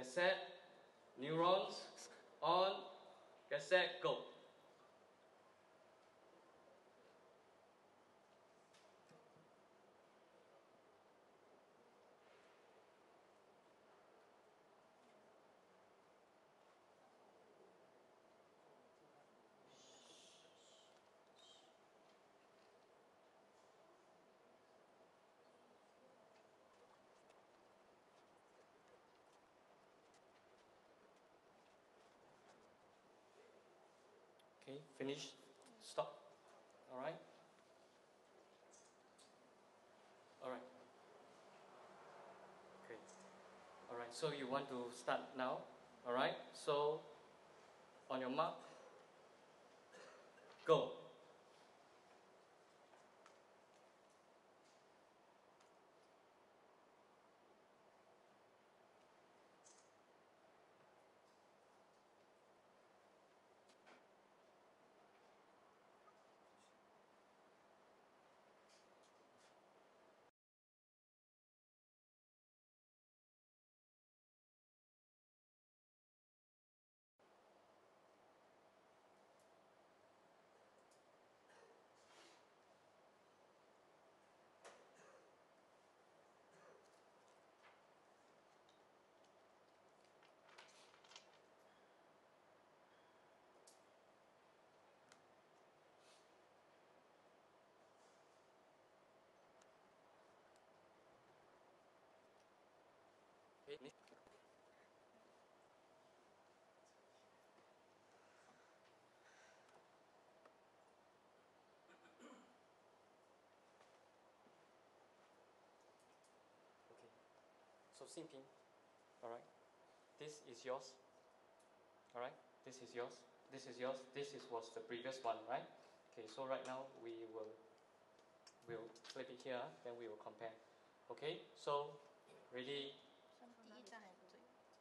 cassette, neurons, on, cassette, go. Okay, finish, stop. All right? All right. Okay. All right, so you want to start now? All right, so on your mark, go. Okay. So Xinping, all right. This is yours. All right. This is yours. This is yours. This is was the previous one, right? Okay. So right now we will we will flip it here. Then we will compare. Okay. So ready.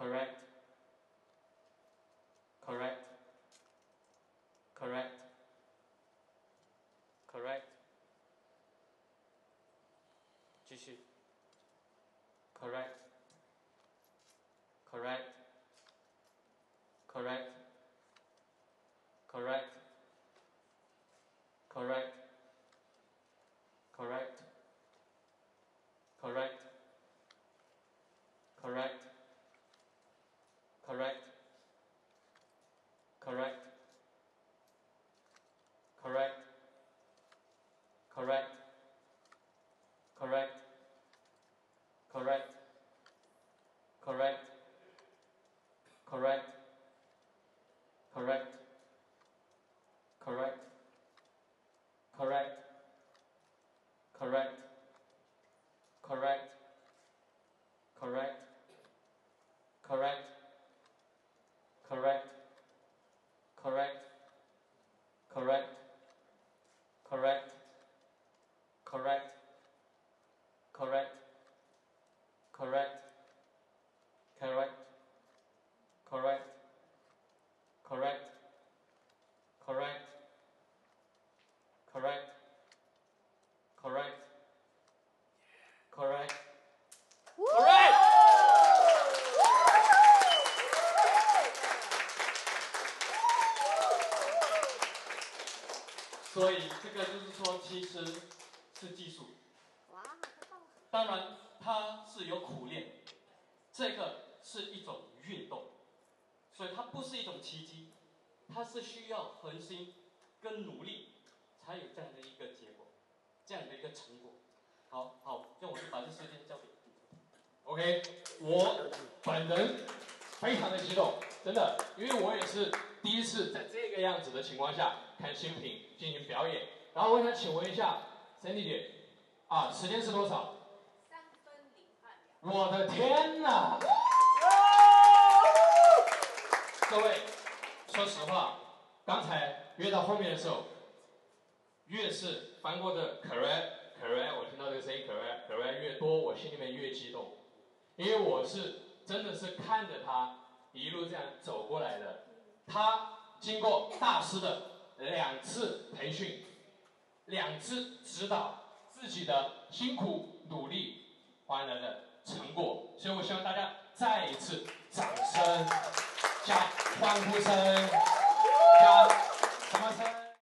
correct, correct, correct, Correct. Correct. Correct. Correct. Correct. Correct. Correct. correct, correct, correct, correct, correct, correct, correct. Alright. Alright. 所以这个就是说，其实是技术。当然，它是有苦练。这个是一种运动，所以它不是一种奇迹，它是需要恒心跟努力才有这样的一个结果，这样的一个成果。好好，那我就把这时间交给。OK，我本人非常的激动，真的，因为我也是第一次在这个样子的情况下看新品进行表演。然后我想请问一下 Cindy 姐，啊，时间是多少？三分零二秒。我的天呐！各位，说实话，刚才越到后面的时候，越是翻过的 c a r e 可瑞，我听到这个声音，可瑞可瑞，越多，我心里面越激动，因为我是真的是看着他一路这样走过来的，他经过大师的两次培训，两次指导，自己的辛苦努力换来的成果，所以我希望大家再一次掌声加欢呼声加什么声。